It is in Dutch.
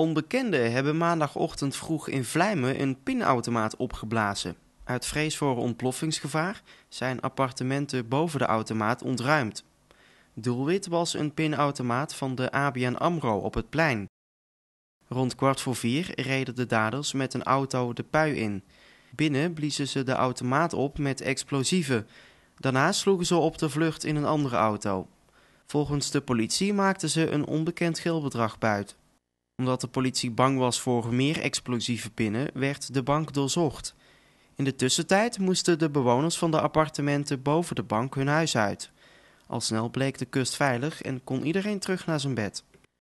Onbekenden hebben maandagochtend vroeg in Vlijmen een pinautomaat opgeblazen. Uit vrees voor ontploffingsgevaar zijn appartementen boven de automaat ontruimd. Doelwit was een pinautomaat van de ABN AMRO op het plein. Rond kwart voor vier reden de daders met een auto de pui in. Binnen bliezen ze de automaat op met explosieven. Daarna sloegen ze op de vlucht in een andere auto. Volgens de politie maakten ze een onbekend geldbedrag buit. Omdat de politie bang was voor meer explosieve pinnen, werd de bank doorzocht. In de tussentijd moesten de bewoners van de appartementen boven de bank hun huis uit. Al snel bleek de kust veilig en kon iedereen terug naar zijn bed.